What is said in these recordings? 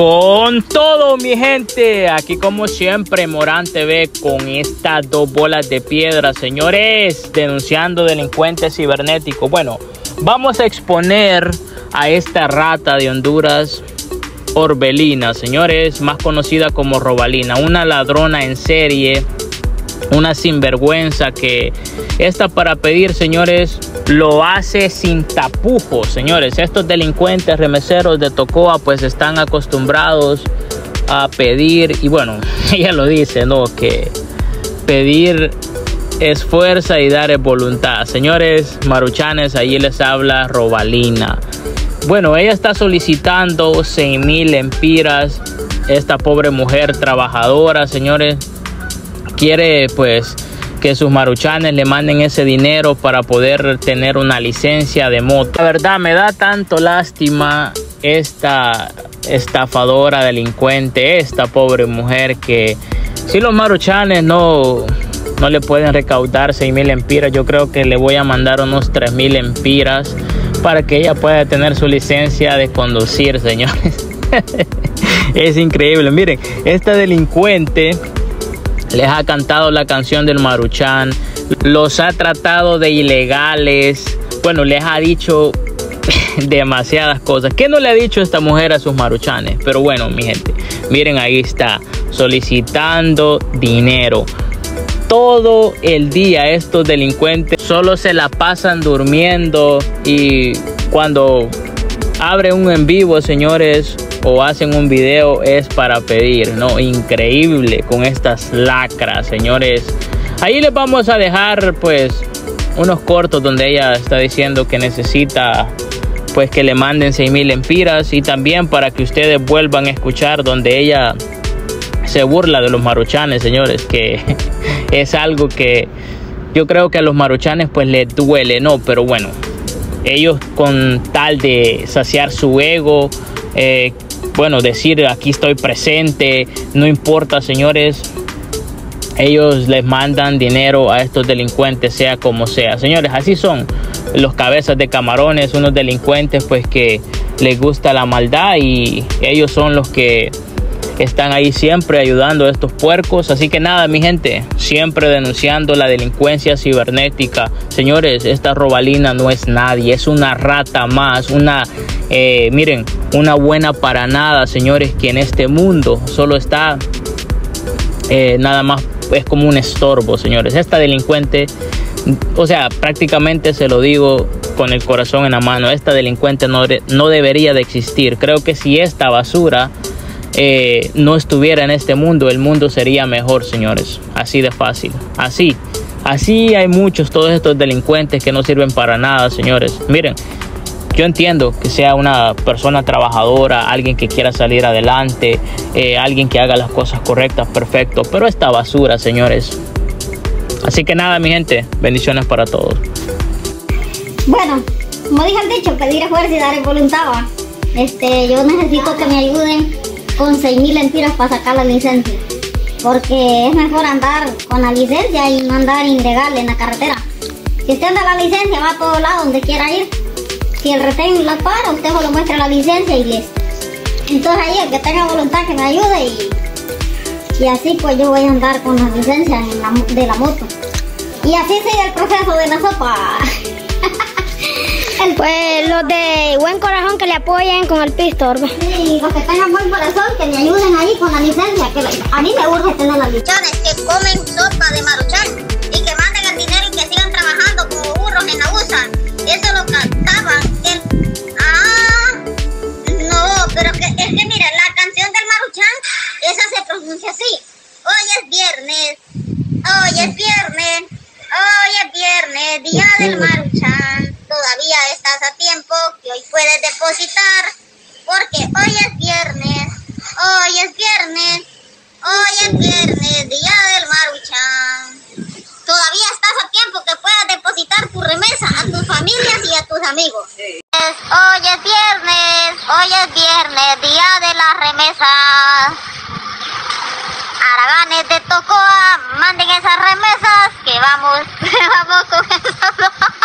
Con todo mi gente, aquí como siempre Morán TV con estas dos bolas de piedra, señores, denunciando delincuentes cibernéticos. Bueno, vamos a exponer a esta rata de Honduras, Orbelina, señores, más conocida como Robalina, una ladrona en serie, una sinvergüenza que esta para pedir, señores, lo hace sin tapujos, señores. Estos delincuentes remeseros de Tocoa pues están acostumbrados a pedir y bueno, ella lo dice, ¿no? Que pedir es fuerza y dar es voluntad. Señores maruchanes, allí les habla Robalina. Bueno, ella está solicitando 6 mil empiras. Esta pobre mujer trabajadora, señores, quiere pues que sus maruchanes le manden ese dinero para poder tener una licencia de moto. La verdad me da tanto lástima esta estafadora delincuente, esta pobre mujer que si los maruchanes no no le pueden recaudar 6 mil empiras, yo creo que le voy a mandar unos 3 mil empiras para que ella pueda tener su licencia de conducir, señores. es increíble. Miren, esta delincuente les ha cantado la canción del Maruchan, los ha tratado de ilegales, bueno, les ha dicho demasiadas cosas. ¿Qué no le ha dicho esta mujer a sus maruchanes? Pero bueno, mi gente, miren ahí está, solicitando dinero. Todo el día estos delincuentes solo se la pasan durmiendo y cuando abre un en vivo, señores, o hacen un video es para pedir, ¿no? Increíble con estas lacras, señores. Ahí les vamos a dejar pues unos cortos donde ella está diciendo que necesita pues que le manden 6 mil empiras y también para que ustedes vuelvan a escuchar donde ella se burla de los maruchanes, señores, que es algo que yo creo que a los maruchanes pues les duele, ¿no? Pero bueno, ellos con tal de saciar su ego, eh, bueno, decir aquí estoy presente, no importa, señores. Ellos les mandan dinero a estos delincuentes, sea como sea. Señores, así son los cabezas de camarones, unos delincuentes pues que les gusta la maldad y ellos son los que están ahí siempre ayudando a estos puercos. Así que nada, mi gente, siempre denunciando la delincuencia cibernética. Señores, esta robalina no es nadie, es una rata más, una, eh, miren, una buena para nada, señores, que en este mundo solo está eh, nada más, es como un estorbo, señores. Esta delincuente, o sea, prácticamente se lo digo con el corazón en la mano, esta delincuente no, no debería de existir. Creo que si esta basura eh, no estuviera en este mundo, el mundo sería mejor, señores. Así de fácil. Así. Así hay muchos, todos estos delincuentes que no sirven para nada, señores. Miren, yo entiendo que sea una persona trabajadora, alguien que quiera salir adelante, eh, alguien que haga las cosas correctas, perfecto. Pero esta basura, señores. Así que nada, mi gente, bendiciones para todos. Bueno, como dije el dicho, pedir esfuerzo y dar voluntad. Este, yo necesito que me ayuden con 6.000 lempiras para sacar la licencia. Porque es mejor andar con la licencia y no andar ilegal en la carretera. Si usted anda la licencia, va a todo lado donde quiera ir. Si el retén la para, usted solo muestra la licencia y listo. Entonces ahí el que tenga voluntad que me ayude y, y así pues yo voy a andar con la licencia de la moto. Y así sigue el proceso de la sopa. Pues los de buen corazón que le apoyen con el pistol. Sí, los que tengan buen corazón que me ayuden ahí con la licencia. Que a mí me urge tener la licencia. que comen sopa de maruchan y que manden el dinero y que sigan trabajando como burros en la USA. Eso lo cantaban. Ah, no, pero que, es que mira, la canción del maruchan, esa se pronuncia así. Hoy es viernes, hoy es viernes, hoy es viernes, día del maruchan todavía estás a tiempo, que hoy puedes depositar, porque hoy es viernes, hoy es viernes, hoy es viernes, día del Maruchan. Todavía estás a tiempo que puedas depositar tu remesa a tus familias y a tus amigos. Hoy es viernes, hoy es viernes, día de las remesas. Araganes de Tocoa, manden esas remesas que vamos, vamos con eso.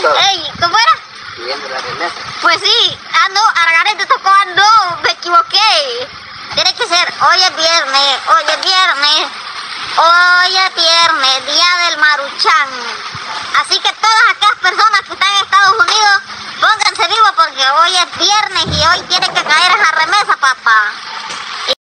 Ey, ¿cómo era? Viendo la remesa. Pues sí, ah no, Arganet te tocó, ah, me equivoqué. Tiene que ser, hoy es viernes, hoy es viernes, hoy es viernes, día del maruchán. Así que todas aquellas personas que están en Estados Unidos, pónganse vivo porque hoy es viernes y hoy tiene que caer esa remesa.